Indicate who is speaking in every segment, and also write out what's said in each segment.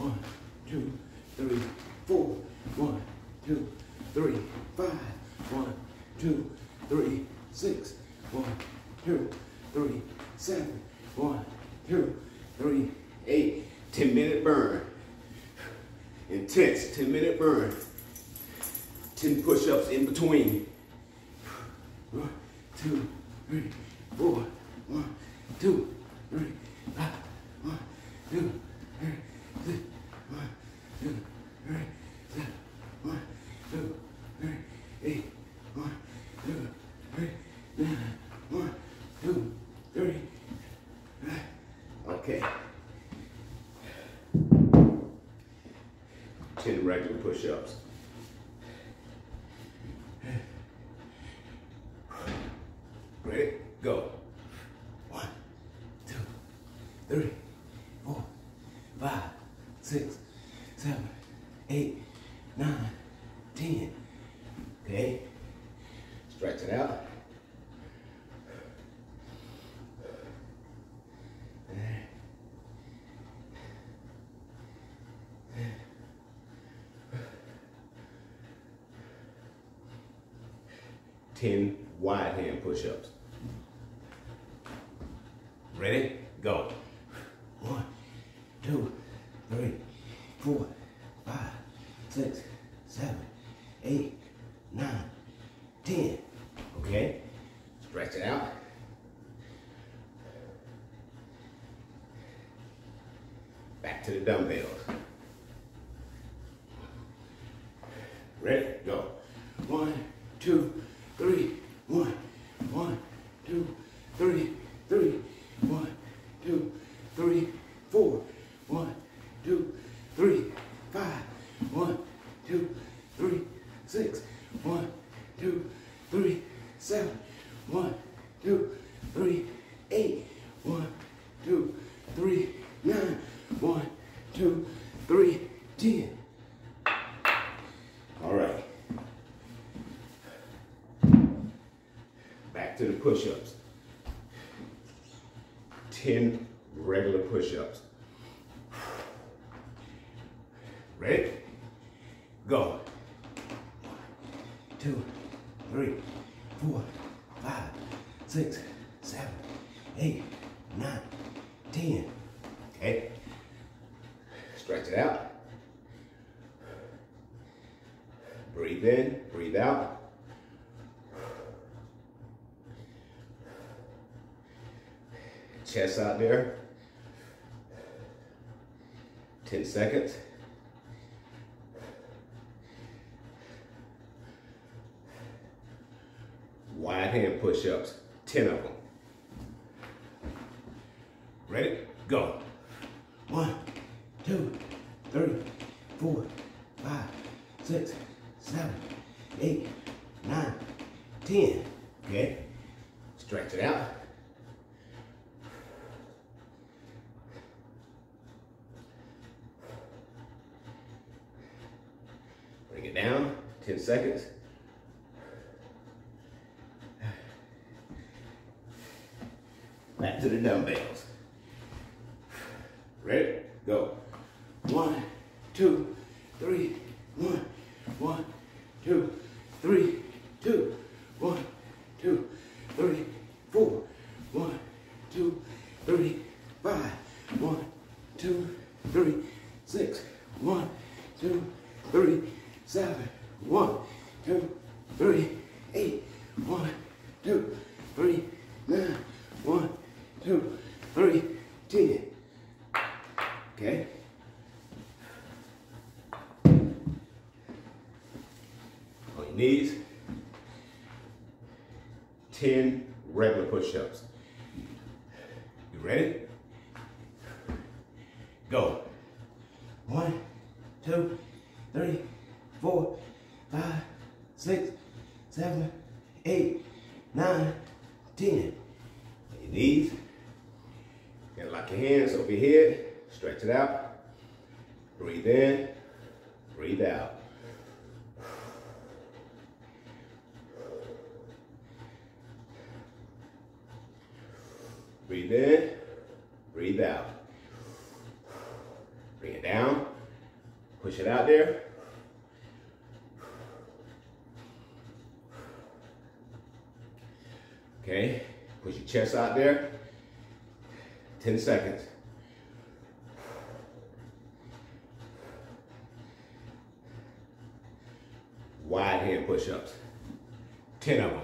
Speaker 1: One, two, three, four. One, two, three, five. One, two, three, six. One, two, three, seven. One, two, three, eight. 10 minute burn. Intense 10 minute burn. 10 push ups in between. One, two, three, four. One, two, three, five. One, two, three, six. One, two, three, seven. One, two, three, eight. One, two, three, nine. One, two, three. Okay. 10 regular push-ups. Ready? Go. One, two, three, four, five, six, seven, eight, nine, ten. Okay. Stretch it out. Ten wide hand push-ups. Ready? Go. One, two, three, four, five, six, seven, eight, nine, ten. Okay? Stretch it out. Back to the dumbbells. Ready? Go. One, two, three, one, one, two, three, three, one, two, three, four, one, two, three, five, one, two, three, six, one, two, three, seven, one, two, three, eight, one, two, three, nine, one, two, three, ten. All right. Back to the push-ups. 10 regular push-ups. Ready? Go. Two, three, four, five, six, seven, eight, nine, ten. Okay. Stretch it out. Breathe in, breathe out. Chest out there. 10 seconds. Wide hand push-ups, 10 of them. Ready? Go. One, two, three, four, five, six, seven, eight, nine, ten. Okay? Stretch it out. Bring it down, 10 seconds. Back to the dumbbells. Ready? Go. One, two, three, one, one, two, three, two, one, two, three, four, one, two, three, five, one, two, three, six, one, two, three, seven, one, two, three, eight, one, two, three, nine, one, two, three, ten. Okay? On your knees. 10 regular push-ups. You ready? Go. One, two, three, four, five, six, seven, eight, nine, ten. On your knees. Gotta lock your hands over your head. Stretch it out. Breathe in. Breathe out. Breathe in. Breathe out. Bring it down. Push it out there. Okay, push your chest out there. 10 seconds. Wide hand push-ups. 10 of them.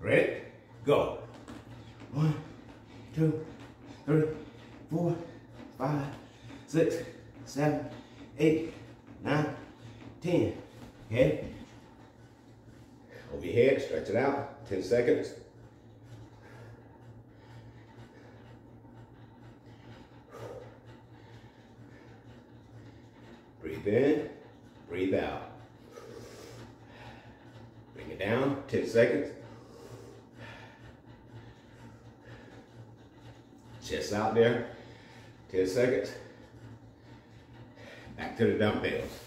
Speaker 1: Ready? Go. One, two, three, four, five, six, seven, eight, nine, ten. Okay? Head, stretch it out. 10 seconds. Breathe in, breathe out. Bring it down, 10 seconds. Chest out there, 10 seconds. Back to the dumbbells.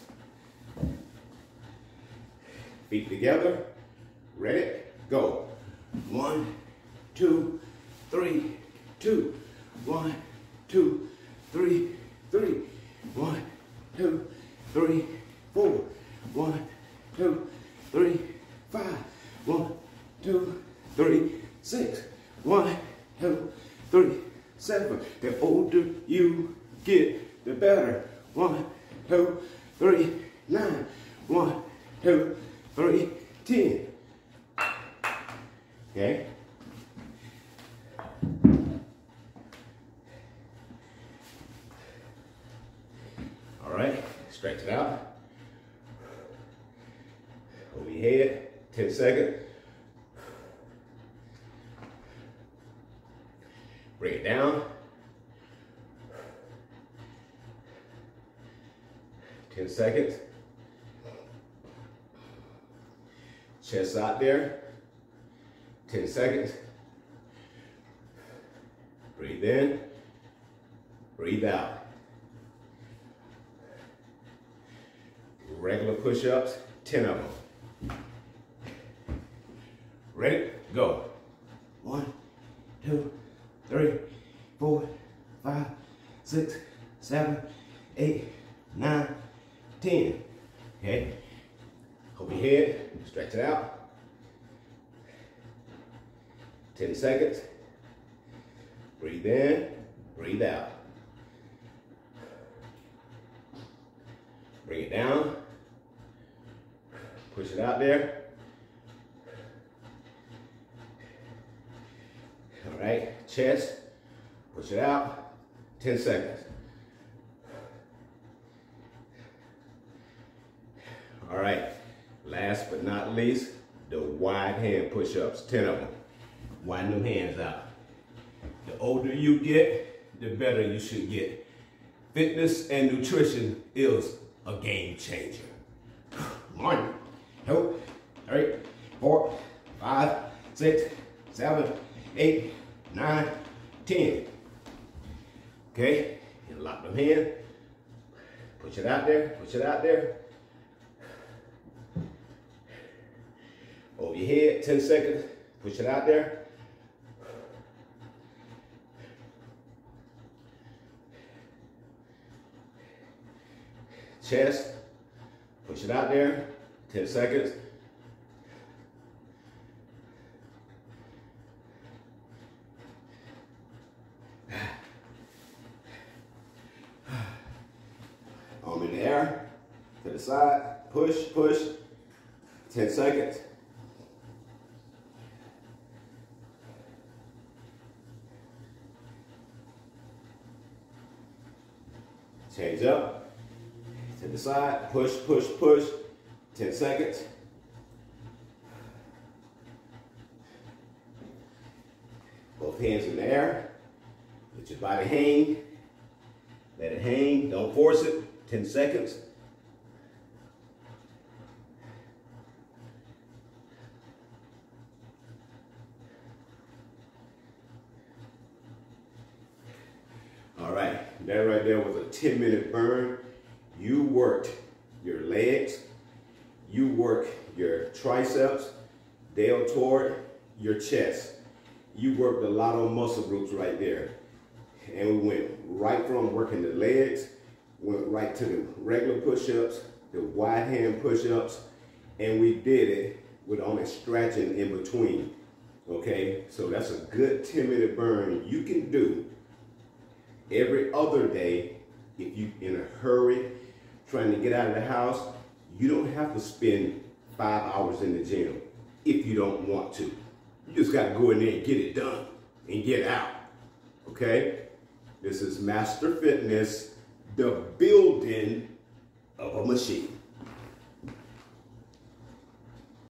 Speaker 1: Feet together, ready, go. One, two, three, two, one, two, three, three, one, two, three, four, one, two, three, five, one, two, three, six, one, two, three, seven. The older you get, the better. One, two, three, nine. One, two, three, ten. Okay? All right, stretch it out. Over your head, 10 seconds. Bring it down. 10 seconds. Chest out there. 10 seconds. Breathe in. Breathe out. Regular push-ups, 10 of them. Ready? Go. One, two, three, four, five, six, seven, eight, nine, ten. Okay? Hold your head, stretch it out. 10 seconds. Breathe in, breathe out. Bring it down. Push it out there. All right, chest, push it out, 10 seconds. All right, last but not least, the wide hand push-ups, 10 of them. Widen them hands out. The older you get, the better you should get. Fitness and nutrition is a game changer. One, two, three, four, five, six, seven, eight, nine, ten. Okay, and lock them in. Push it out there, push it out there. Over your head, 10 seconds. Push it out there. Chest, push it out there, 10 seconds. Arm in the air, to the side, push, push, 10 seconds. Change up, to the side, push, push, push, 10 seconds. Both hands in the air, let your body hang, let it hang, don't force it, 10 seconds. All right, that right there was a 10 minute burn. You worked your legs, you work your triceps, deltoid, your chest. You worked a lot of muscle groups right there. And we went right from working the legs went right to the regular push-ups, the wide hand push-ups, and we did it with only stretching in between. Okay, so that's a good 10 minute burn you can do every other day if you in a hurry trying to get out of the house. You don't have to spend five hours in the gym if you don't want to. You just got to go in there and get it done and get out. Okay? This is Master Fitness, the building of a machine.